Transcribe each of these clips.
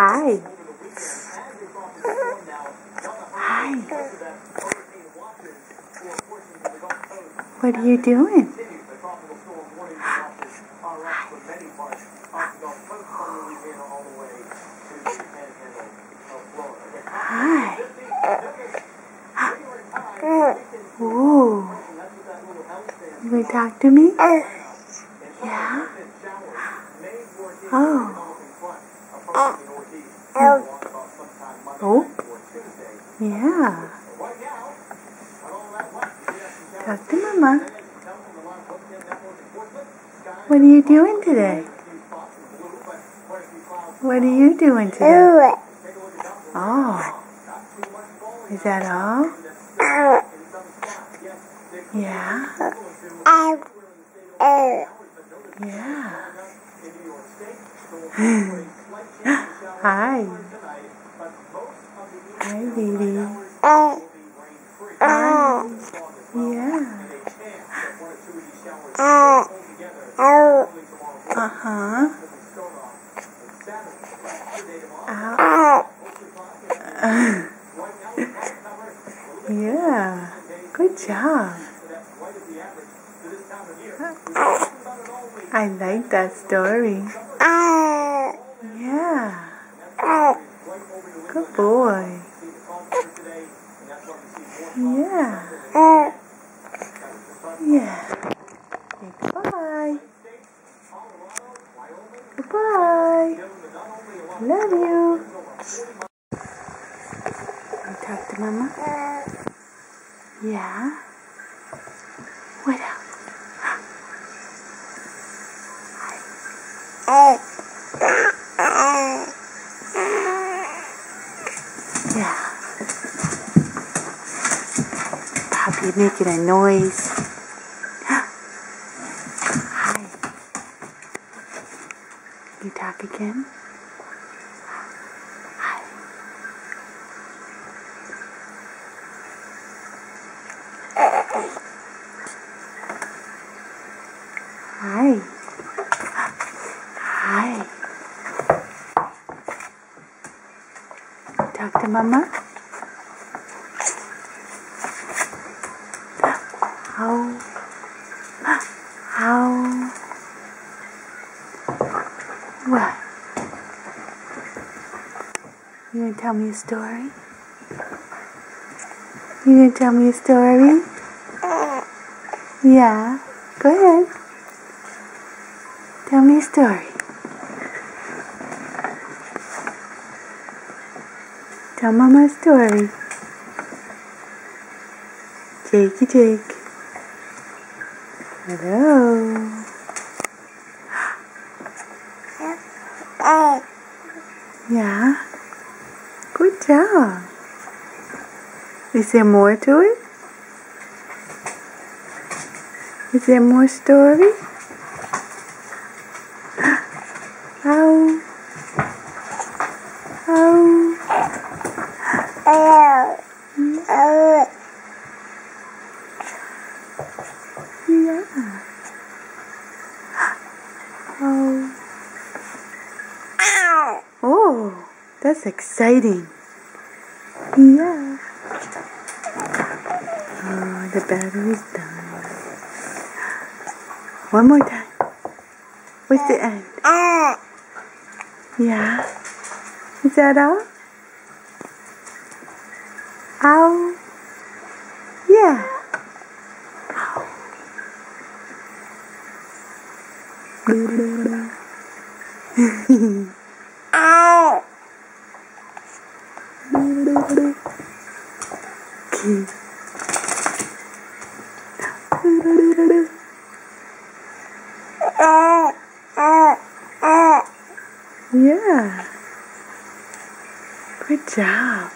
Hi. Hi. What are you doing? Hi. Ooh. You want to talk to me? Uh. Yeah? Oh. Oh? Yeah. To Mama. What are you doing today? What are you doing today? Oh. Is that all? Yeah. Yeah. Hi. Hi, baby. Hi. Yeah. Uh-huh. Ow. yeah. Good job. I like that story. Yeah. Good boy. Yeah. Yeah. Love you. You talk to Mama? Yeah. What else? Hi. Oh Yeah. Poppy making a noise. Hi. You talk again? Hi. Hi. Talk to Mama. How? How? What? You gonna tell me a story? You gonna tell me a story? Yeah. Go ahead. Tell me a story. Tell Mama a story. Jakey Jake. Hello. Yeah. Good job. Is there more to it? Is there more story? Ow. Ow. Yeah. Oh. Ow. Oh, that's exciting. Yeah. Oh, the battery's done. One more time. What's the end? Yeah. Is that all? Ow. Yeah. Yeah. Good job.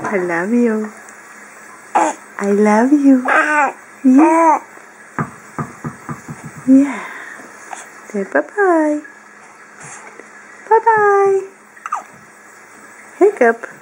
I love you. I love you. Yeah. Yeah. Say bye-bye. Bye-bye. Hiccup.